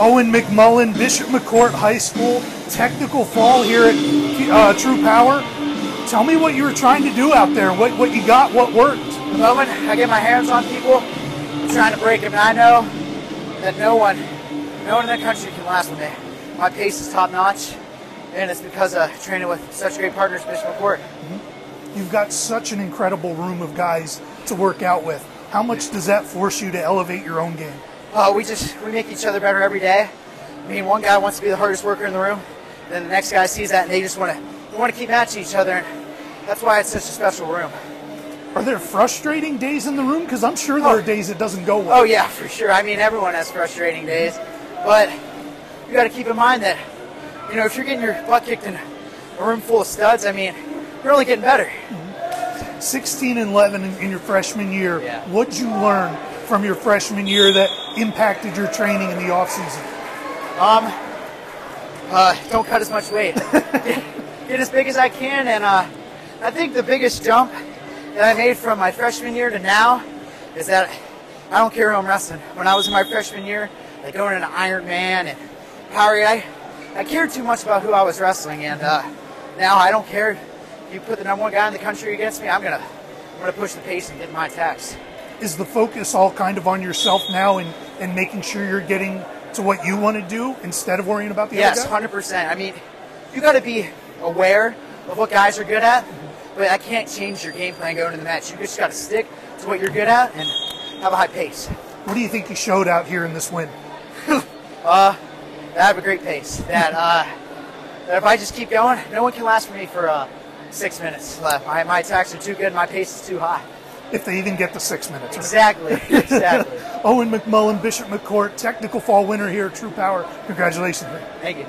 Owen McMullen, Bishop McCort High School, technical fall here at uh, True Power. Tell me what you were trying to do out there, what, what you got, what worked. The moment I get my hands on people, I'm trying to break them, and I know that no one, no one in the country can last with me. My pace is top notch, and it's because of training with such great partners, Bishop McCort. You've got such an incredible room of guys to work out with. How much does that force you to elevate your own game? Uh, we just we make each other better every day. I mean, one guy wants to be the hardest worker in the room, then the next guy sees that and they just want to want to keep matching each other. And that's why it's such a special room. Are there frustrating days in the room? Because I'm sure there Oh. are days it doesn't go well. Oh yeah, for sure. I mean, everyone has frustrating days, but you got to keep in mind that you know if you're getting your butt kicked in a room full of studs, I mean, you're only getting better. 16 and 11 in, in your freshman year. Yeah. What'd you learn from your freshman year that impacted your training in the offseason? Um, uh, don't cut as much weight. get, get as big as I can, and uh, I think the biggest jump that I made from my freshman year to now is that I don't care who I'm wrestling. When I was in my freshman year, like going into Iron Man and Power, I, I cared too much about who I was wrestling, and uh, now I don't care. If you put the number one guy in the country against me, I'm gonna, I'm gonna push the pace and get my attacks. Is the focus all kind of on yourself now and, and making sure you're getting to what you want to do instead of worrying about the Yes, other guy? hundred percent. I mean, you got to be aware of what guys are good at, but I can't change your game plan going into the match. You just got to stick to what you're good at and have a high pace. What do you think you showed out here in this win? uh, I have a great pace. That uh, that if I just keep going, no one can last for me for uh, six minutes left. My, my attacks are too good. My pace is too high. If they even get the six minutes. right? Exactly. Exactly. Owen McMullen, Bishop McCort, technical fall winner here at True Power. Congratulations, man. Thank you.